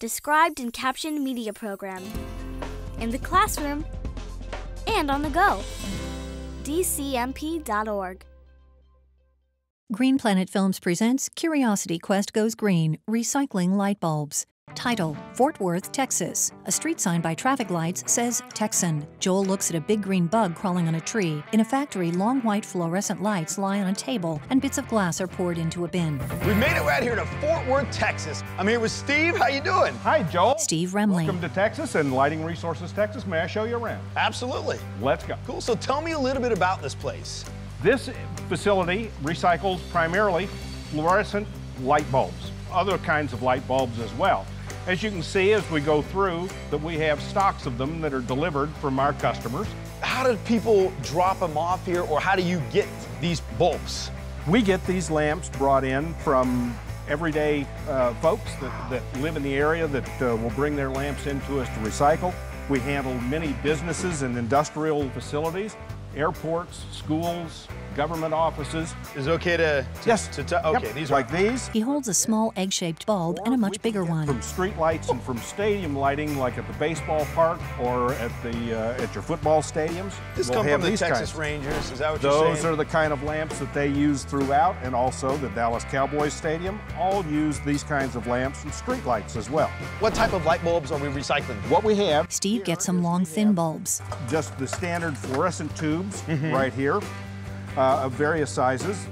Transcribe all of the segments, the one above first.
described and captioned media program. In the classroom and on the go. DCMP.org. Green Planet Films presents Curiosity Quest Goes Green Recycling Light Bulbs. Title Fort Worth, Texas. A street sign by traffic lights says Texan. Joel looks at a big green bug crawling on a tree. In a factory, long white fluorescent lights lie on a table and bits of glass are poured into a bin. We made it right here to Fort Worth, Texas. I'm here with Steve. How you doing? Hi, Joel. Steve Remley. Welcome to Texas and Lighting Resources Texas. May I show you around? Absolutely. Let's go. Cool. So tell me a little bit about this place. This facility recycles primarily fluorescent light bulbs, other kinds of light bulbs as well. As you can see as we go through that we have stocks of them that are delivered from our customers. How do people drop them off here or how do you get these bulbs? We get these lamps brought in from everyday uh, folks that, that, live in the area that uh, will bring their lamps into us to recycle. We handle many businesses and industrial facilities, airports, schools, government offices. Is it okay to, to yes to, to okay yep. these like these. He holds a small egg-shaped bulb and a much bigger one. From street lights and from stadium lighting, like at the baseball park or at the uh, at your football stadiums. This we'll come from the Texas kinds. Rangers. Is that what Those you're saying? are the kind of lamps that they use throughout, and also the Dallas Cowboys Stadium all use these kinds of lamps and street lights as well. What type of light bulbs are we recycling? What we have. Steve gets some long, thin bulbs. Just the standard fluorescent tubes mm -hmm. right here uh, of various sizes.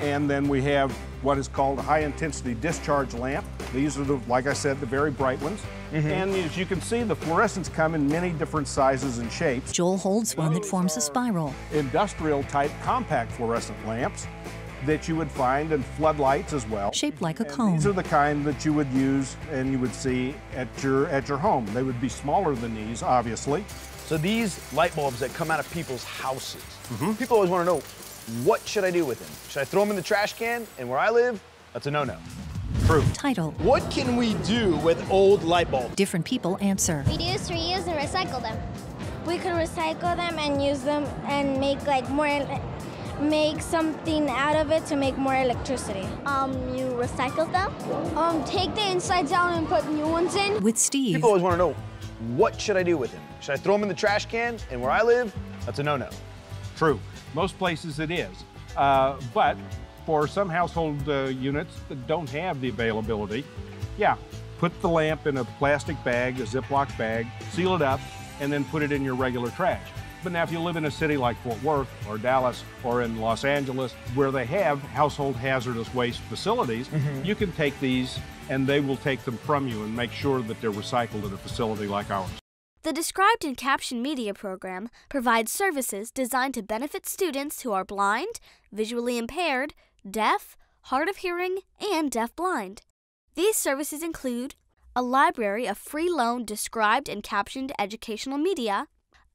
And then we have what is called a high intensity discharge lamp. These are the, like I said, the very bright ones. Mm -hmm. And as you can see, the fluorescents come in many different sizes and shapes. Joel holds one that forms a spiral. Industrial type compact fluorescent lamps that you would find in floodlights as well. Shaped like a and cone. These are the kind that you would use and you would see at your at your home. They would be smaller than these, obviously. So these light bulbs that come out of people's houses, mm -hmm. people always want to know, what should I do with them? Should I throw them in the trash can? And where I live, that's a no-no. Proof. Title. What can we do with old light bulbs? Different people answer. Reduce, reuse, and recycle them. We can recycle them and use them and make like more, make something out of it to make more electricity. Um, you recycle them? Um, take the insides out and put new ones in. With Steve. People always want to know, what should I do with them? Should I throw them in the trash can? And where I live, that's a no-no. True. Most places it is. Uh, but for some household uh, units that don't have the availability, yeah, put the lamp in a plastic bag, a Ziploc bag, seal it up, and then put it in your regular trash. But now if you live in a city like Fort Worth or Dallas or in Los Angeles where they have household hazardous waste facilities, mm -hmm. you can take these and they will take them from you and make sure that they're recycled at a facility like ours. The Described and Captioned Media program provides services designed to benefit students who are blind, visually impaired, deaf, hard of hearing, and deaf-blind. These services include a library of free loan described and captioned educational media,